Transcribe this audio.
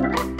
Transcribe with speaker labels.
Speaker 1: Bye.